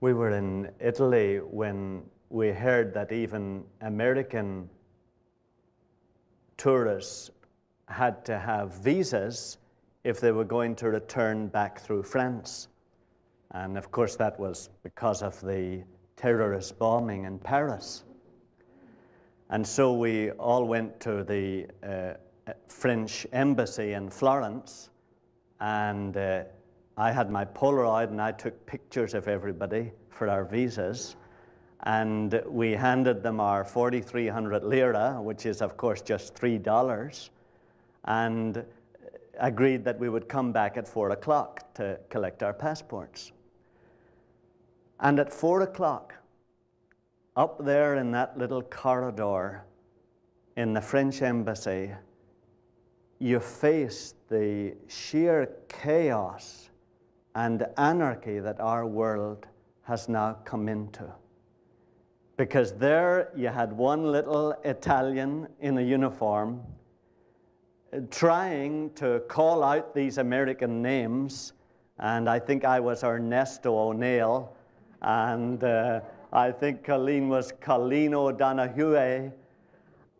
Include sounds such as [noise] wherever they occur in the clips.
We were in Italy when we heard that even American tourists had to have visas if they were going to return back through France. And of course, that was because of the terrorist bombing in Paris. And so we all went to the uh, French embassy in Florence, and uh, I had my Polaroid and I took pictures of everybody for our visas. And we handed them our 4,300 lira, which is, of course, just $3, and agreed that we would come back at 4 o'clock to collect our passports. And at 4 o'clock, up there in that little corridor in the French embassy, you faced the sheer chaos and anarchy that our world has now come into. Because there you had one little Italian in a uniform trying to call out these American names, and I think I was Ernesto O'Neill, and uh, I think Colleen was Colleen O'Donoghue,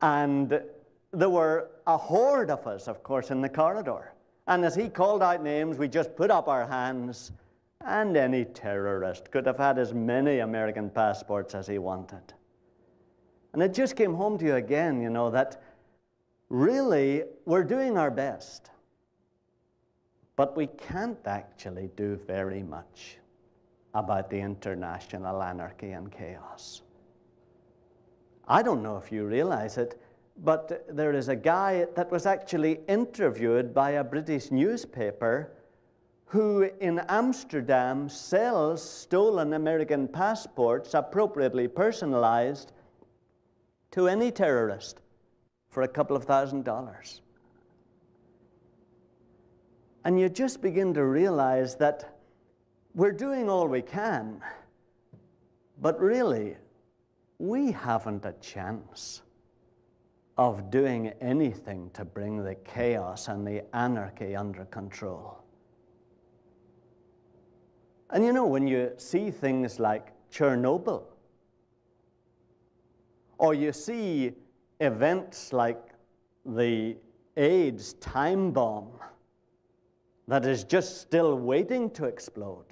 and there were a horde of us, of course, in the corridor. And as he called out names, we just put up our hands, and any terrorist could have had as many American passports as he wanted. And it just came home to you again, you know, that really we're doing our best, but we can't actually do very much about the international anarchy and chaos. I don't know if you realize it, but there is a guy that was actually interviewed by a British newspaper who in Amsterdam sells stolen American passports, appropriately personalized, to any terrorist for a couple of thousand dollars. And you just begin to realize that we're doing all we can, but really, we haven't a chance of doing anything to bring the chaos and the anarchy under control. And you know, when you see things like Chernobyl, or you see events like the AIDS time bomb that is just still waiting to explode,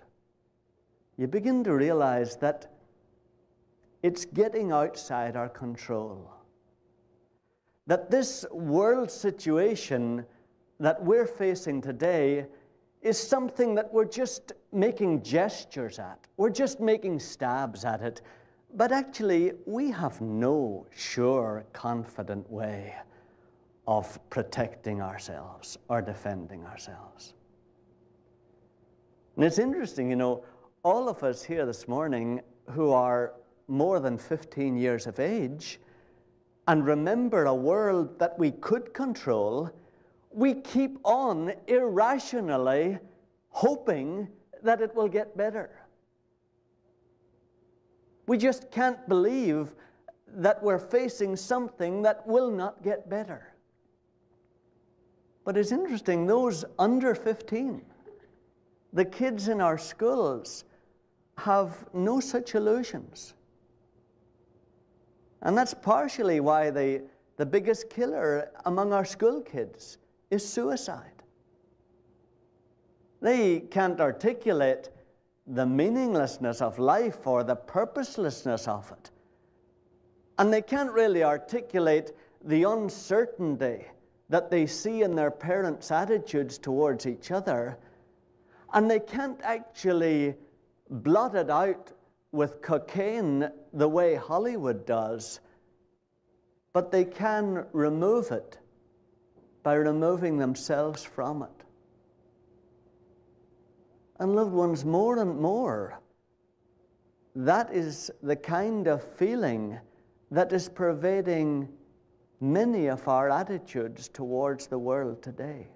you begin to realize that it's getting outside our control. That this world situation that we're facing today is something that we're just making gestures at. We're just making stabs at it. But actually, we have no sure, confident way of protecting ourselves or defending ourselves. And it's interesting, you know, all of us here this morning who are more than 15 years of age and remember a world that we could control, we keep on irrationally hoping that it will get better. We just can't believe that we're facing something that will not get better. But it's interesting, those under 15, the kids in our schools have no such illusions. And that's partially why the, the biggest killer among our school kids is suicide. They can't articulate the meaninglessness of life or the purposelessness of it. And they can't really articulate the uncertainty that they see in their parents' attitudes towards each other and they can't actually blot it out with cocaine the way Hollywood does, but they can remove it by removing themselves from it. And loved ones, more and more, that is the kind of feeling that is pervading many of our attitudes towards the world today.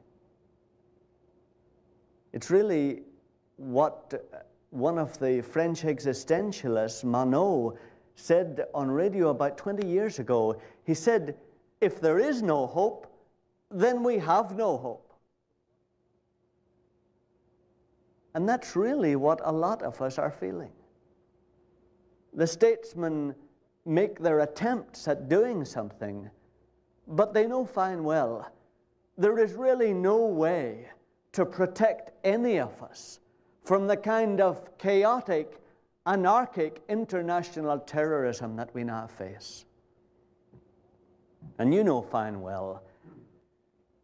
It's really what one of the French existentialists, Monod, said on radio about 20 years ago. He said, If there is no hope, then we have no hope. And that's really what a lot of us are feeling. The statesmen make their attempts at doing something, but they know fine well there is really no way to protect any of us from the kind of chaotic, anarchic international terrorism that we now face. And you know fine well,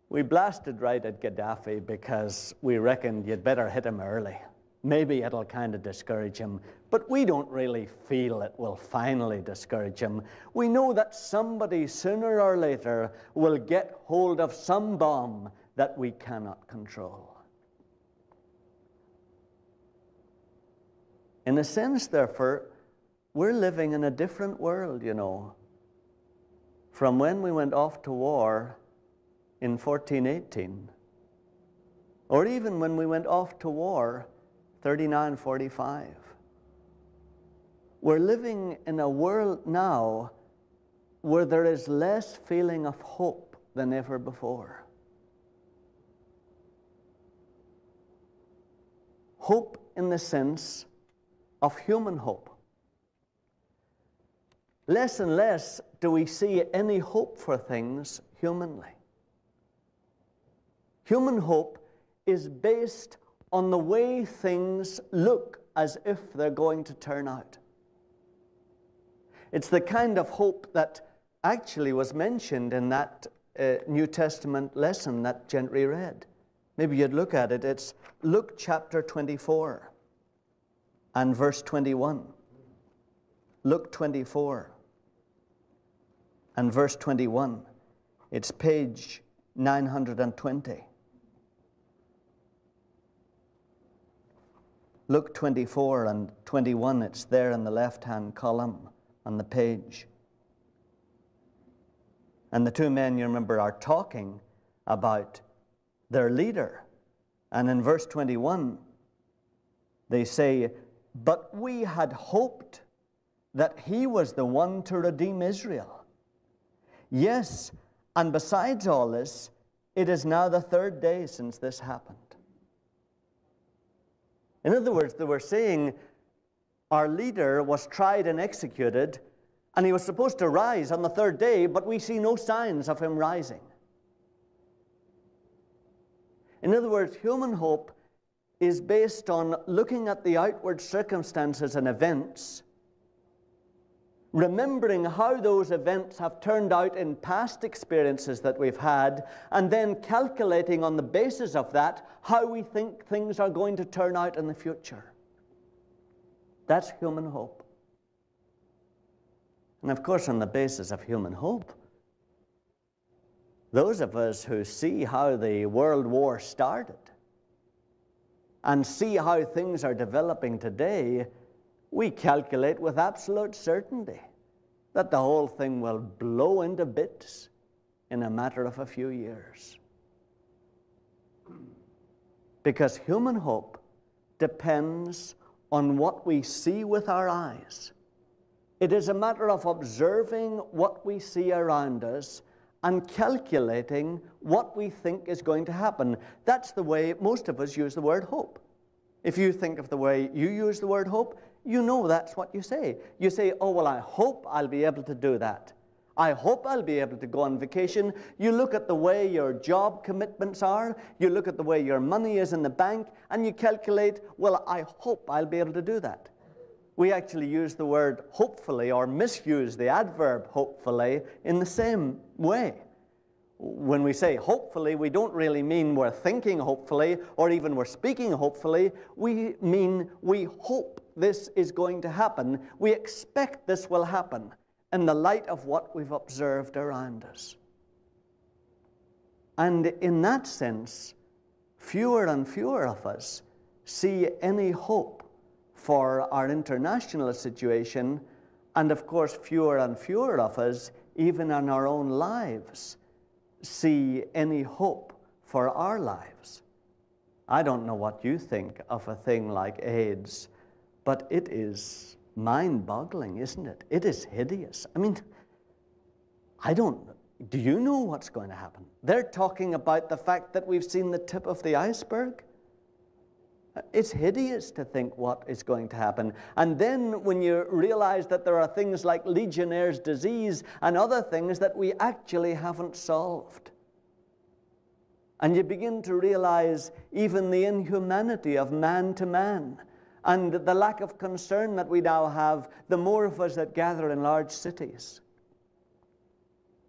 we blasted right at Gaddafi because we reckoned you'd better hit him early. Maybe it'll kind of discourage him, but we don't really feel it will finally discourage him. We know that somebody sooner or later will get hold of some bomb that we cannot control. In a sense, therefore, we're living in a different world, you know, from when we went off to war in 1418, or even when we went off to war 3945. We're living in a world now where there is less feeling of hope than ever before. Hope in the sense of human hope. Less and less do we see any hope for things humanly. Human hope is based on the way things look as if they're going to turn out. It's the kind of hope that actually was mentioned in that uh, New Testament lesson that Gentry read. Maybe you'd look at it. It's Luke chapter 24 and verse 21. Luke 24 and verse 21. It's page 920. Luke 24 and 21, it's there in the left hand column on the page. And the two men, you remember, are talking about their leader. And in verse 21, they say, But we had hoped that he was the one to redeem Israel. Yes, and besides all this, it is now the third day since this happened. In other words, they were saying our leader was tried and executed, and he was supposed to rise on the third day, but we see no signs of him rising. In other words, human hope is based on looking at the outward circumstances and events remembering how those events have turned out in past experiences that we've had, and then calculating on the basis of that how we think things are going to turn out in the future. That's human hope. And of course, on the basis of human hope, those of us who see how the World War started and see how things are developing today we calculate with absolute certainty that the whole thing will blow into bits in a matter of a few years. Because human hope depends on what we see with our eyes. It is a matter of observing what we see around us and calculating what we think is going to happen. That's the way most of us use the word hope. If you think of the way you use the word hope, you know that's what you say. You say, Oh, well, I hope I'll be able to do that. I hope I'll be able to go on vacation. You look at the way your job commitments are, you look at the way your money is in the bank, and you calculate, Well, I hope I'll be able to do that. We actually use the word hopefully or misuse the adverb hopefully in the same way. When we say hopefully, we don't really mean we're thinking hopefully or even we're speaking hopefully. We mean we hope this is going to happen. We expect this will happen in the light of what we've observed around us. And in that sense, fewer and fewer of us see any hope for our international situation, and of course, fewer and fewer of us, even in our own lives, see any hope for our lives. I don't know what you think of a thing like AIDS but it is mind boggling, isn't it? It is hideous. I mean, I don't, do you know what's going to happen? They're talking about the fact that we've seen the tip of the iceberg. It's hideous to think what is going to happen. And then when you realize that there are things like Legionnaire's disease and other things that we actually haven't solved. And you begin to realize even the inhumanity of man to man and the lack of concern that we now have, the more of us that gather in large cities,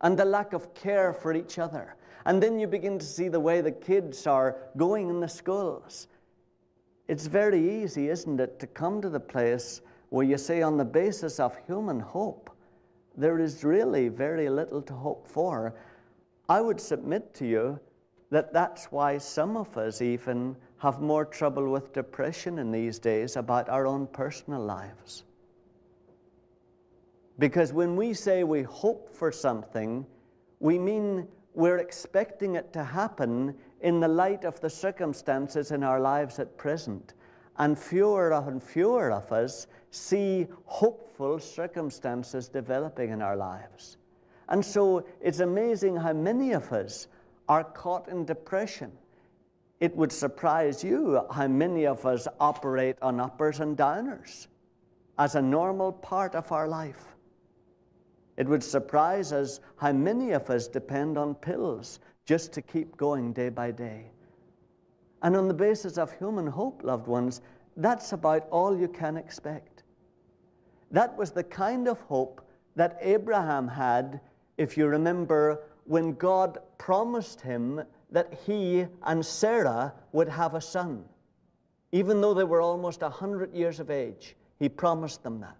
and the lack of care for each other. And then you begin to see the way the kids are going in the schools it's very easy, isn't it, to come to the place where you say, on the basis of human hope, there is really very little to hope for. I would submit to you that that's why some of us even have more trouble with depression in these days about our own personal lives. Because when we say we hope for something, we mean we're expecting it to happen in the light of the circumstances in our lives at present. And fewer and fewer of us see hopeful circumstances developing in our lives. And so it's amazing how many of us are caught in depression. It would surprise you how many of us operate on uppers and downers as a normal part of our life. It would surprise us how many of us depend on pills just to keep going day by day. And on the basis of human hope, loved ones, that's about all you can expect. That was the kind of hope that Abraham had, if you remember, when God promised him that he and Sarah would have a son. Even though they were almost a hundred years of age, he promised them that.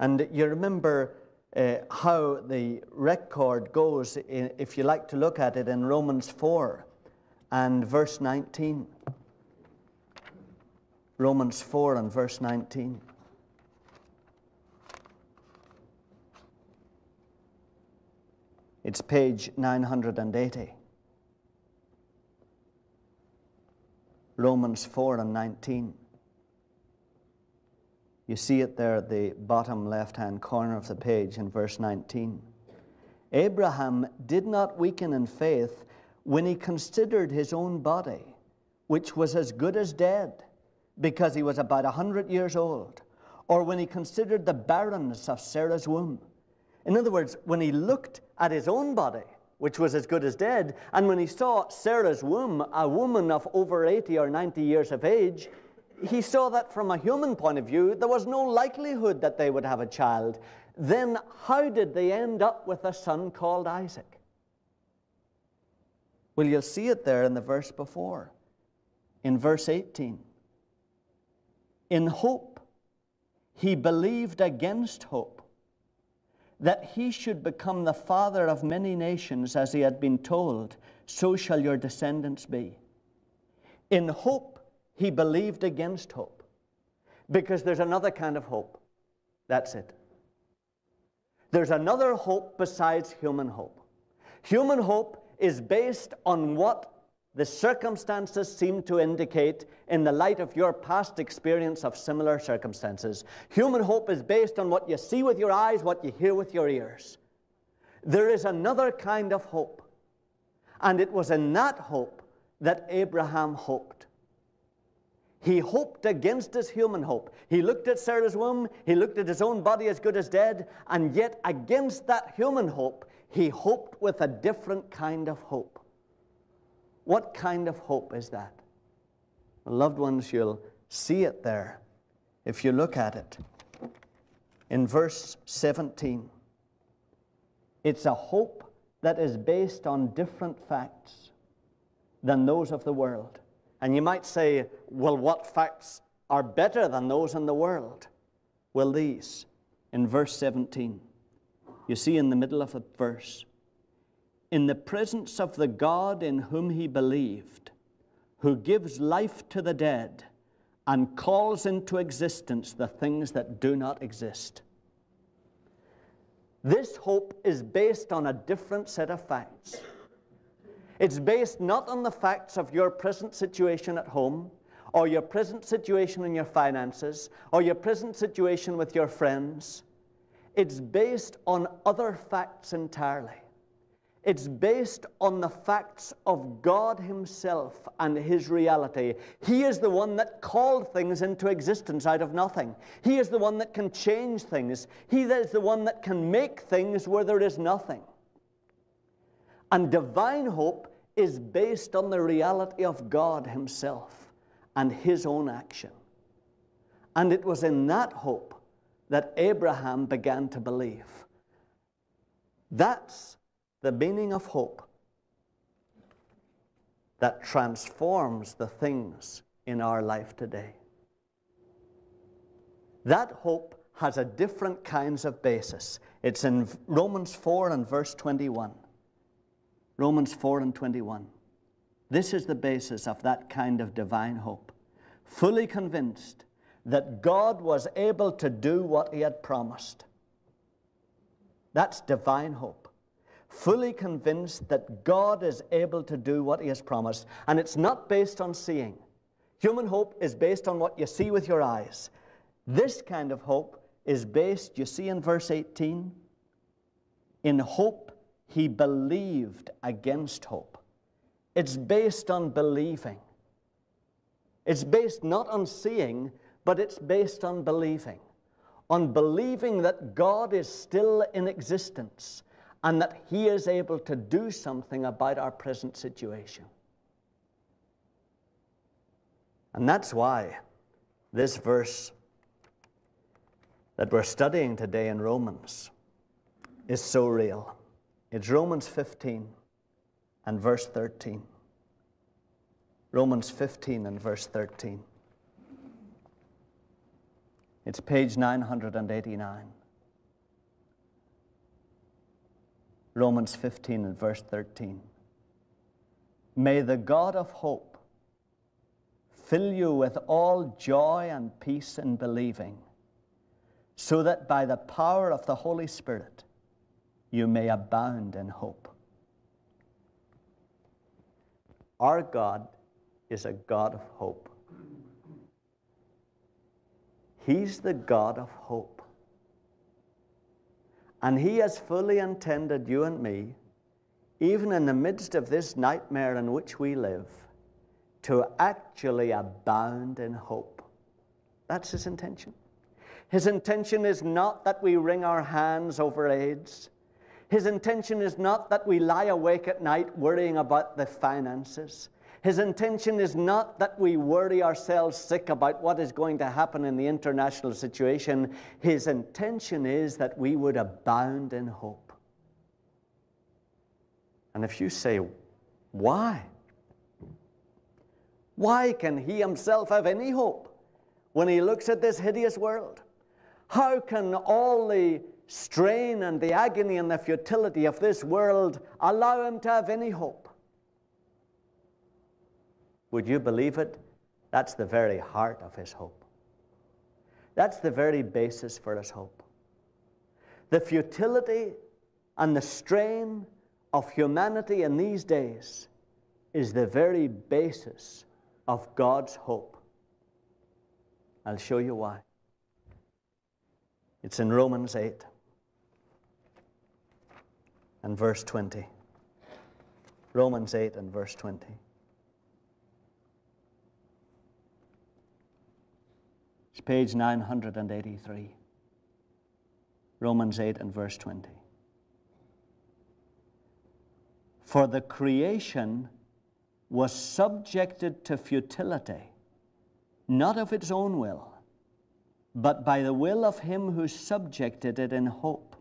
And you remember uh, how the record goes, in, if you like to look at it, in Romans 4 and verse 19. Romans 4 and verse 19. It's page 980. Romans 4 and 19. You see it there at the bottom left hand corner of the page in verse 19. Abraham did not weaken in faith when he considered his own body, which was as good as dead, because he was about a hundred years old, or when he considered the barrenness of Sarah's womb. In other words, when he looked at his own body, which was as good as dead, and when he saw Sarah's womb, a woman of over 80 or 90 years of age, he saw that from a human point of view, there was no likelihood that they would have a child. Then, how did they end up with a son called Isaac? Well, you'll see it there in the verse before, in verse 18. In hope, he believed against hope that he should become the father of many nations, as he had been told, so shall your descendants be. In hope, he believed against hope because there's another kind of hope. That's it. There's another hope besides human hope. Human hope is based on what the circumstances seem to indicate in the light of your past experience of similar circumstances. Human hope is based on what you see with your eyes, what you hear with your ears. There is another kind of hope. And it was in that hope that Abraham hoped. He hoped against his human hope. He looked at Sarah's womb, he looked at his own body as good as dead, and yet against that human hope, he hoped with a different kind of hope. What kind of hope is that? Loved ones, you'll see it there if you look at it. In verse 17, it's a hope that is based on different facts than those of the world. And you might say, well, what facts are better than those in the world? Well, these, in verse 17, you see in the middle of the verse, in the presence of the God in whom he believed, who gives life to the dead and calls into existence the things that do not exist. This hope is based on a different set of facts. It's based not on the facts of your present situation at home, or your present situation in your finances, or your present situation with your friends. It's based on other facts entirely. It's based on the facts of God Himself and His reality. He is the one that called things into existence out of nothing. He is the one that can change things. He is the one that can make things where there is nothing. And divine hope is based on the reality of God Himself and His own action. And it was in that hope that Abraham began to believe. That's the meaning of hope that transforms the things in our life today. That hope has a different kinds of basis. It's in Romans 4 and verse 21. Romans 4 and 21. This is the basis of that kind of divine hope. Fully convinced that God was able to do what he had promised. That's divine hope. Fully convinced that God is able to do what he has promised. And it's not based on seeing. Human hope is based on what you see with your eyes. This kind of hope is based, you see in verse 18, in hope he believed against hope. It's based on believing. It's based not on seeing, but it's based on believing. On believing that God is still in existence and that He is able to do something about our present situation. And that's why this verse that we're studying today in Romans is so real. It's Romans 15 and verse 13. Romans 15 and verse 13. It's page 989. Romans 15 and verse 13. May the God of hope fill you with all joy and peace in believing, so that by the power of the Holy Spirit you may abound in hope. Our God is a God of hope. He's the God of hope. And He has fully intended you and me, even in the midst of this nightmare in which we live, to actually abound in hope. That's His intention. His intention is not that we wring our hands over AIDS. His intention is not that we lie awake at night worrying about the finances. His intention is not that we worry ourselves sick about what is going to happen in the international situation. His intention is that we would abound in hope. And if you say, why? Why can he himself have any hope when he looks at this hideous world? How can all the strain and the agony and the futility of this world allow him to have any hope. Would you believe it? That's the very heart of his hope. That's the very basis for his hope. The futility and the strain of humanity in these days is the very basis of God's hope. I'll show you why. It's in Romans 8 and verse 20. Romans 8 and verse 20. It's page 983. Romans 8 and verse 20. For the creation was subjected to futility, not of its own will, but by the will of him who subjected it in hope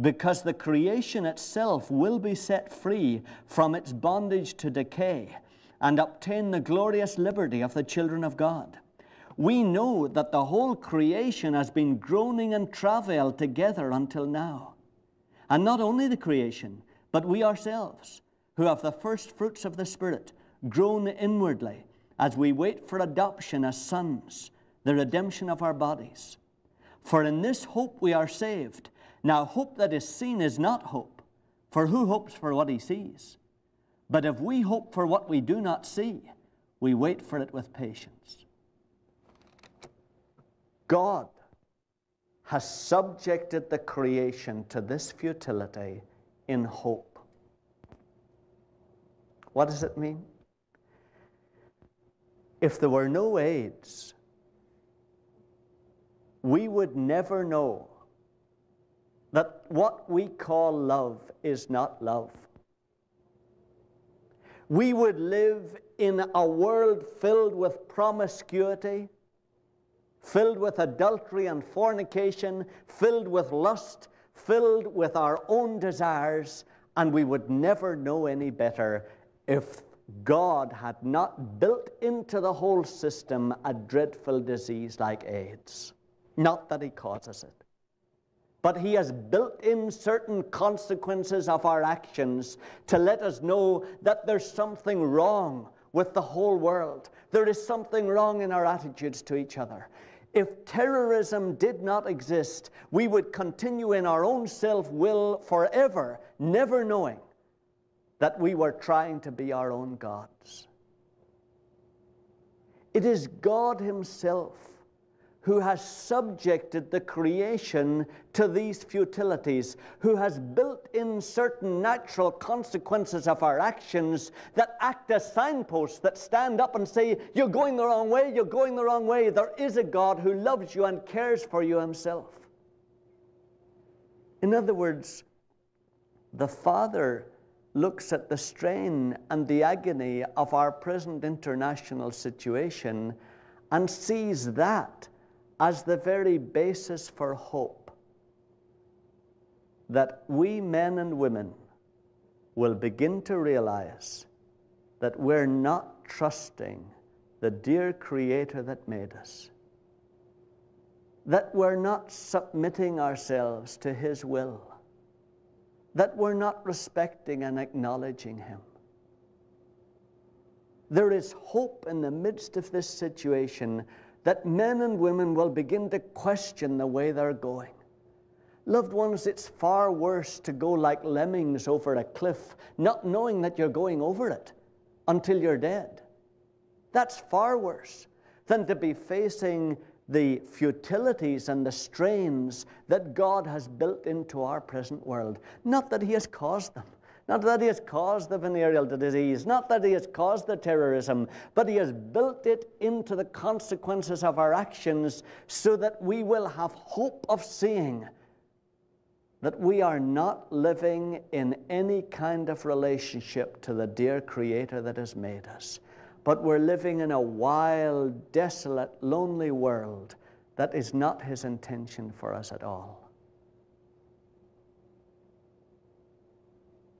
because the creation itself will be set free from its bondage to decay and obtain the glorious liberty of the children of God. We know that the whole creation has been groaning and travail together until now. And not only the creation, but we ourselves, who have the first fruits of the Spirit, groan inwardly as we wait for adoption as sons, the redemption of our bodies. For in this hope we are saved. Now, hope that is seen is not hope, for who hopes for what he sees? But if we hope for what we do not see, we wait for it with patience. God has subjected the creation to this futility in hope. What does it mean? If there were no AIDS, we would never know that what we call love is not love. We would live in a world filled with promiscuity, filled with adultery and fornication, filled with lust, filled with our own desires, and we would never know any better if God had not built into the whole system a dreadful disease like AIDS. Not that He causes it, but He has built in certain consequences of our actions to let us know that there's something wrong with the whole world. There is something wrong in our attitudes to each other. If terrorism did not exist, we would continue in our own self will forever, never knowing that we were trying to be our own gods. It is God Himself who has subjected the creation to these futilities, who has built in certain natural consequences of our actions that act as signposts that stand up and say, You're going the wrong way, you're going the wrong way. There is a God who loves you and cares for you himself. In other words, the Father looks at the strain and the agony of our present international situation and sees that as the very basis for hope that we men and women will begin to realize that we're not trusting the dear Creator that made us, that we're not submitting ourselves to His will, that we're not respecting and acknowledging Him. There is hope in the midst of this situation that men and women will begin to question the way they're going. Loved ones, it's far worse to go like lemmings over a cliff, not knowing that you're going over it until you're dead. That's far worse than to be facing the futilities and the strains that God has built into our present world. Not that He has caused them, not that he has caused the venereal disease, not that he has caused the terrorism, but he has built it into the consequences of our actions so that we will have hope of seeing that we are not living in any kind of relationship to the dear Creator that has made us, but we're living in a wild, desolate, lonely world that is not His intention for us at all.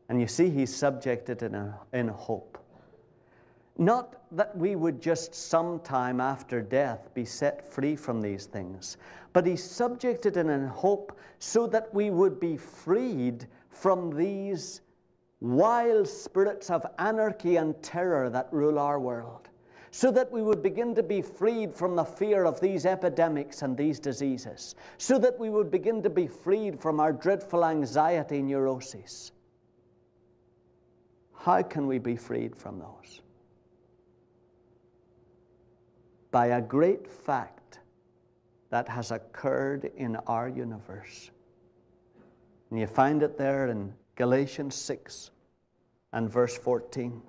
And you see, he's subjected in, a, in hope. Not that we would just sometime after death be set free from these things, but he's subjected in, in hope so that we would be freed from these wild spirits of anarchy and terror that rule our world, so that we would begin to be freed from the fear of these epidemics and these diseases, so that we would begin to be freed from our dreadful anxiety neuroses how can we be freed from those? By a great fact that has occurred in our universe. And you find it there in Galatians 6 and verse 14.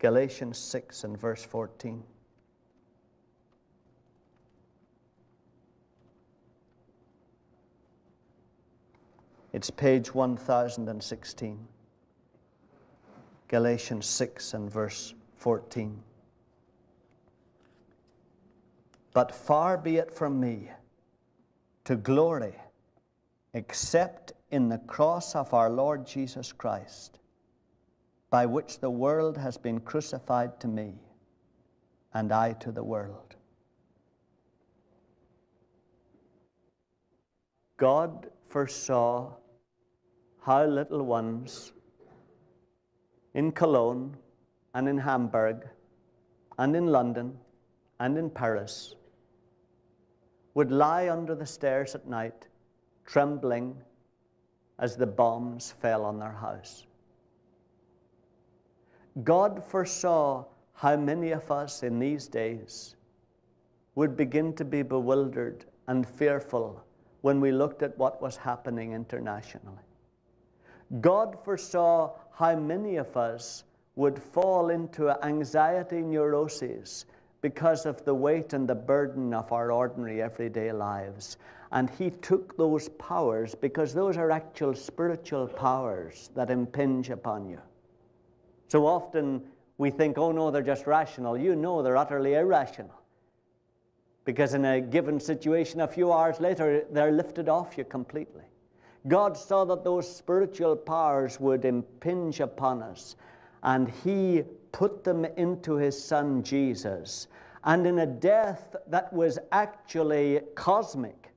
Galatians 6 and verse 14. It's page 1016. Galatians 6 and verse 14. But far be it from me to glory except in the cross of our Lord Jesus Christ, by which the world has been crucified to me, and I to the world. God foresaw how little ones in Cologne and in Hamburg and in London and in Paris would lie under the stairs at night, trembling as the bombs fell on their house. God foresaw how many of us in these days would begin to be bewildered and fearful when we looked at what was happening internationally. God foresaw how many of us would fall into anxiety neuroses because of the weight and the burden of our ordinary everyday lives. And He took those powers because those are actual spiritual powers that impinge upon you. So often we think, oh no, they're just rational. You know they're utterly irrational. Because in a given situation, a few hours later, they're lifted off you completely. God saw that those spiritual powers would impinge upon us, and He put them into His Son Jesus. And in a death that was actually cosmic,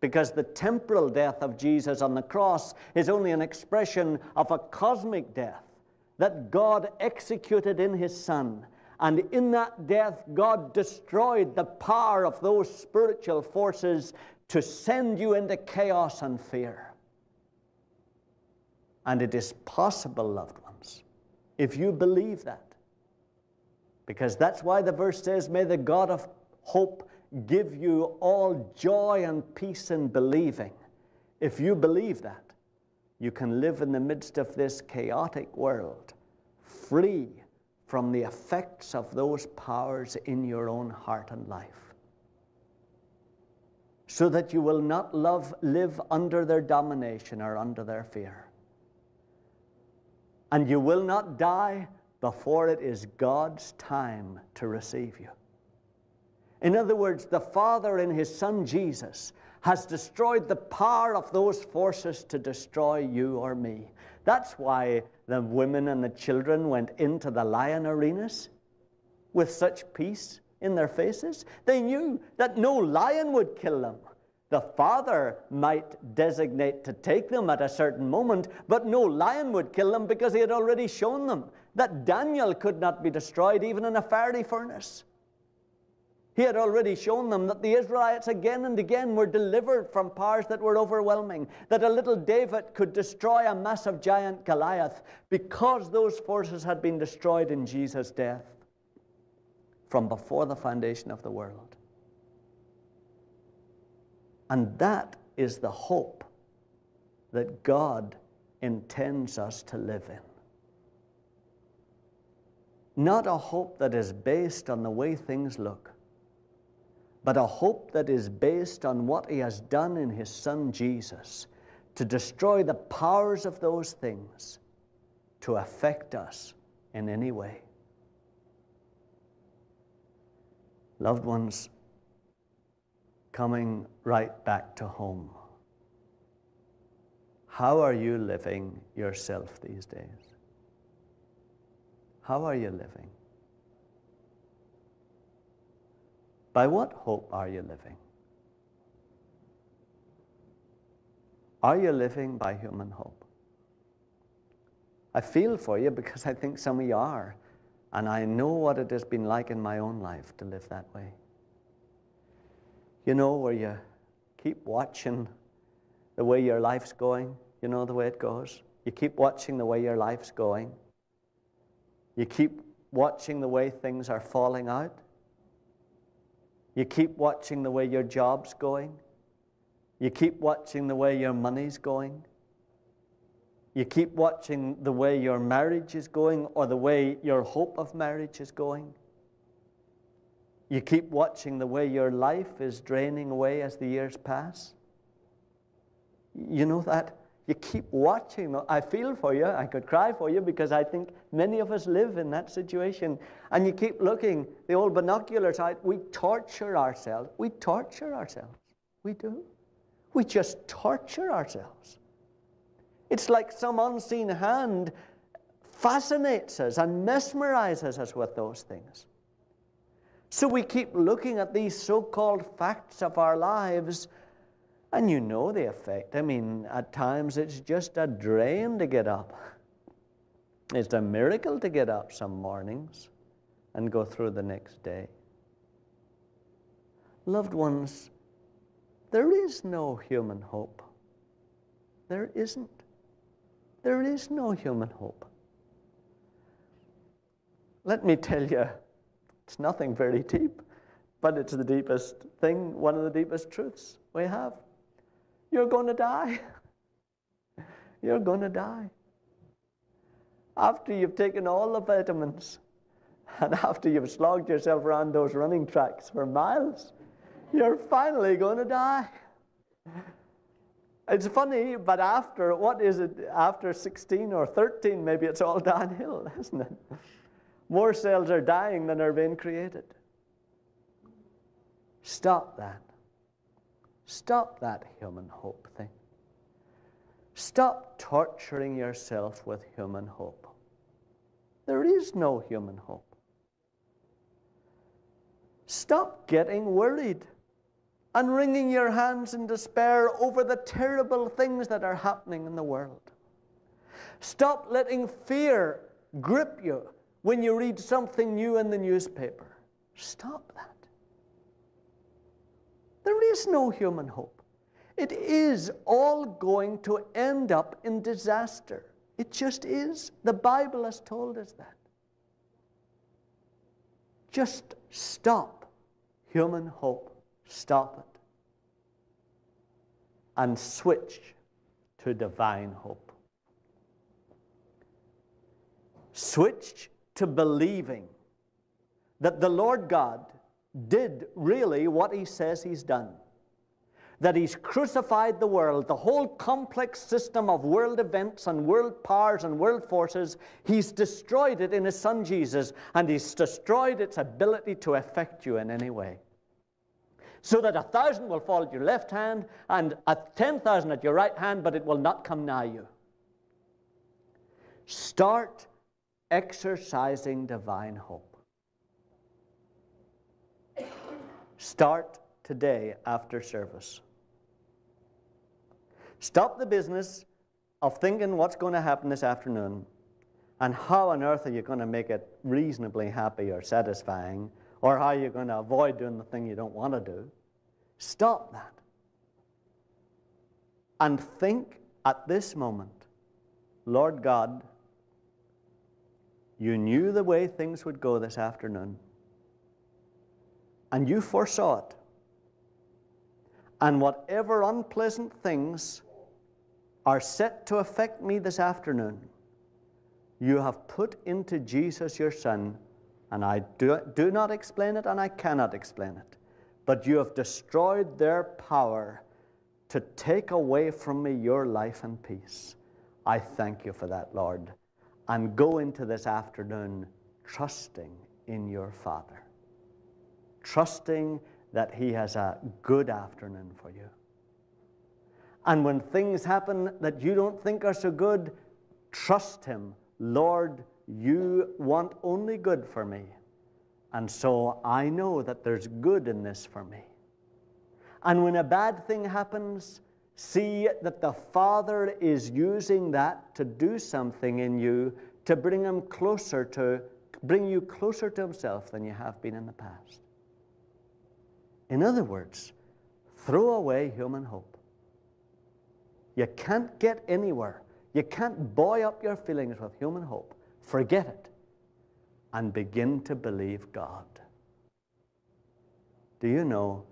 because the temporal death of Jesus on the cross is only an expression of a cosmic death that God executed in His Son. And in that death, God destroyed the power of those spiritual forces to send you into chaos and fear. And it is possible, loved ones, if you believe that. Because that's why the verse says, May the God of hope give you all joy and peace in believing. If you believe that, you can live in the midst of this chaotic world free from the effects of those powers in your own heart and life. So that you will not love, live under their domination or under their fear. And you will not die before it is God's time to receive you. In other words, the Father in His Son Jesus has destroyed the power of those forces to destroy you or me. That's why the women and the children went into the lion arenas with such peace in their faces. They knew that no lion would kill them. The father might designate to take them at a certain moment, but no lion would kill them because he had already shown them that Daniel could not be destroyed even in a fiery furnace. He had already shown them that the Israelites again and again were delivered from powers that were overwhelming, that a little David could destroy a massive giant Goliath because those forces had been destroyed in Jesus' death from before the foundation of the world. And that is the hope that God intends us to live in. Not a hope that is based on the way things look but a hope that is based on what He has done in His Son Jesus to destroy the powers of those things to affect us in any way. Loved ones, coming right back to home. How are you living yourself these days? How are you living? By what hope are you living? Are you living by human hope? I feel for you because I think some of you are. And I know what it has been like in my own life to live that way. You know, where you keep watching the way your life's going, you know the way it goes. You keep watching the way your life's going. You keep watching the way things are falling out. You keep watching the way your job's going. You keep watching the way your money's going. You keep watching the way your marriage is going or the way your hope of marriage is going. You keep watching the way your life is draining away as the years pass. You know that? You keep watching. I feel for you. I could cry for you because I think many of us live in that situation. And you keep looking, the old binoculars out. We torture ourselves. We torture ourselves. We do. We just torture ourselves. It's like some unseen hand fascinates us and mesmerizes us with those things. So we keep looking at these so called facts of our lives and you know the effect. I mean, at times it's just a drain to get up. It's a miracle to get up some mornings and go through the next day. Loved ones, there is no human hope. There isn't. There is no human hope. Let me tell you, it's nothing very deep, but it's the deepest thing, one of the deepest truths we have. You're going to die. [laughs] you're going to die. After you've taken all the vitamins [laughs] and after you've slogged yourself around those running tracks for miles, you're finally going to die. It's funny, but after, what is it, after 16 or 13, maybe it's all [laughs] downhill, isn't it? More cells are dying than are being created. Stop that. Stop that human hope thing. Stop torturing yourself with human hope. There is no human hope. Stop getting worried and wringing your hands in despair over the terrible things that are happening in the world. Stop letting fear grip you when you read something new in the newspaper. Stop that. There is no human hope. It is all going to end up in disaster. It just is. The Bible has told us that. Just stop human hope. Stop it. And switch to divine hope. Switch to believing that the Lord God did really what he says he's done. That he's crucified the world, the whole complex system of world events and world powers and world forces, he's destroyed it in his son Jesus, and he's destroyed its ability to affect you in any way. So that a thousand will fall at your left hand and a ten thousand at your right hand, but it will not come nigh you. Start exercising divine hope. Start today after service. Stop the business of thinking what's going to happen this afternoon and how on earth are you going to make it reasonably happy or satisfying or how you're going to avoid doing the thing you don't want to do. Stop that. And think at this moment, Lord God, you knew the way things would go this afternoon and you foresaw it. And whatever unpleasant things are set to affect me this afternoon, you have put into Jesus your Son, and I do, do not explain it and I cannot explain it, but you have destroyed their power to take away from me your life and peace. I thank you for that, Lord, and go into this afternoon trusting in your Father trusting that He has a good afternoon for you. And when things happen that you don't think are so good, trust Him. Lord, you want only good for me. And so I know that there's good in this for me. And when a bad thing happens, see that the Father is using that to do something in you to bring him closer to bring you closer to himself than you have been in the past. In other words, throw away human hope. You can't get anywhere. You can't buoy up your feelings with human hope. Forget it and begin to believe God. Do you know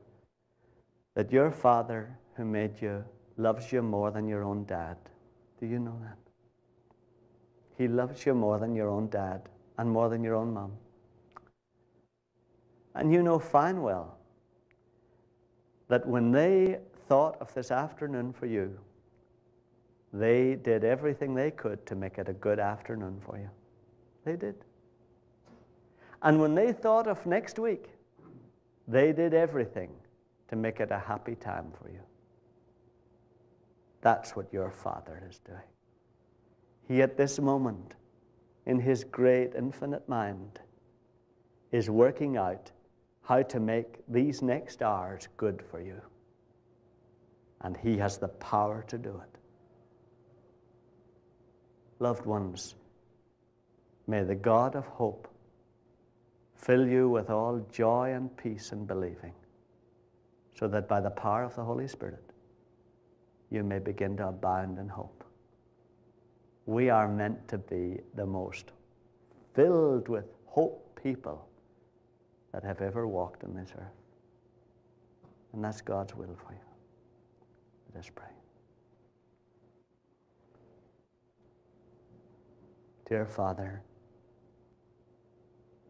that your Father who made you loves you more than your own dad? Do you know that? He loves you more than your own dad and more than your own mom. And you know fine well that when they thought of this afternoon for you, they did everything they could to make it a good afternoon for you. They did. And when they thought of next week, they did everything to make it a happy time for you. That's what your Father is doing. He, at this moment, in His great infinite mind, is working out how to make these next hours good for you. And He has the power to do it. Loved ones, may the God of hope fill you with all joy and peace in believing, so that by the power of the Holy Spirit, you may begin to abound in hope. We are meant to be the most filled with hope people that have ever walked on this earth. And that's God's will for you. Let us pray. Dear Father,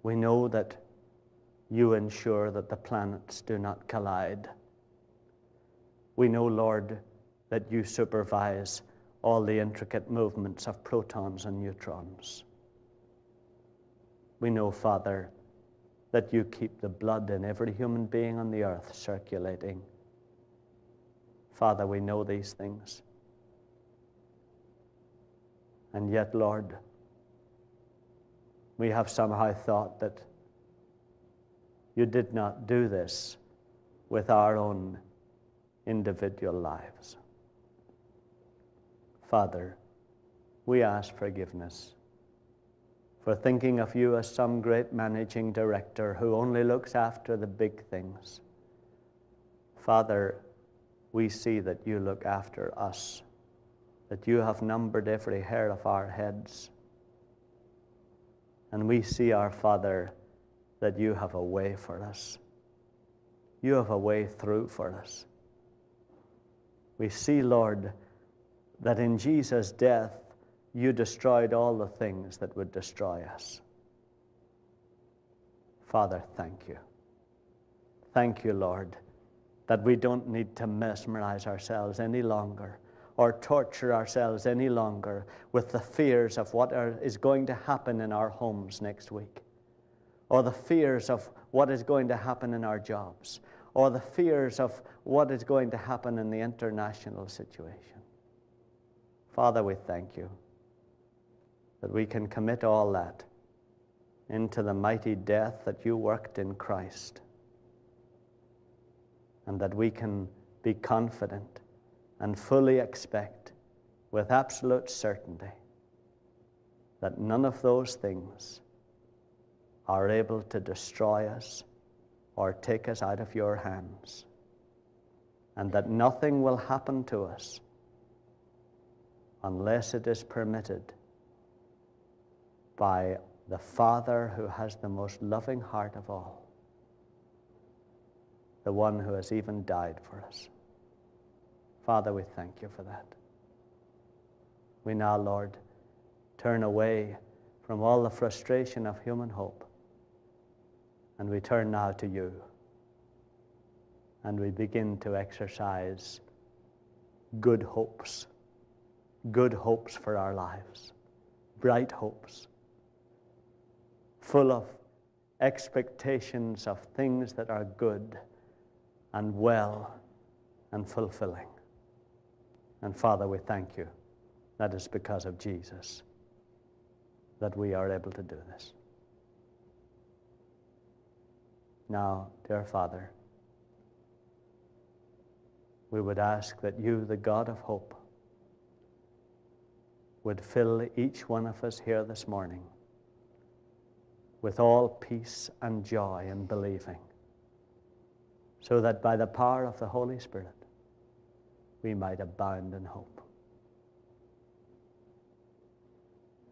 we know that you ensure that the planets do not collide. We know, Lord, that you supervise all the intricate movements of protons and neutrons. We know, Father, that you keep the blood in every human being on the earth circulating. Father, we know these things. And yet, Lord, we have somehow thought that you did not do this with our own individual lives. Father, we ask forgiveness for thinking of you as some great managing director who only looks after the big things. Father, we see that you look after us, that you have numbered every hair of our heads. And we see, our Father, that you have a way for us. You have a way through for us. We see, Lord, that in Jesus' death, you destroyed all the things that would destroy us. Father, thank you. Thank you, Lord, that we don't need to mesmerize ourselves any longer or torture ourselves any longer with the fears of what are, is going to happen in our homes next week, or the fears of what is going to happen in our jobs, or the fears of what is going to happen in the international situation. Father, we thank you that we can commit all that into the mighty death that you worked in Christ, and that we can be confident and fully expect with absolute certainty that none of those things are able to destroy us or take us out of your hands, and that nothing will happen to us unless it is permitted by the Father who has the most loving heart of all, the one who has even died for us. Father, we thank you for that. We now, Lord, turn away from all the frustration of human hope, and we turn now to you, and we begin to exercise good hopes good hopes for our lives, bright hopes, full of expectations of things that are good and well and fulfilling. And Father, we thank you. That is because of Jesus that we are able to do this. Now, dear Father, we would ask that you, the God of hope, would fill each one of us here this morning with all peace and joy in believing, so that by the power of the Holy Spirit we might abound in hope.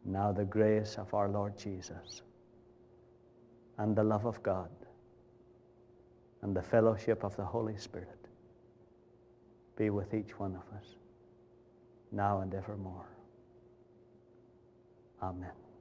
Now, the grace of our Lord Jesus and the love of God and the fellowship of the Holy Spirit be with each one of us now and evermore. Amen.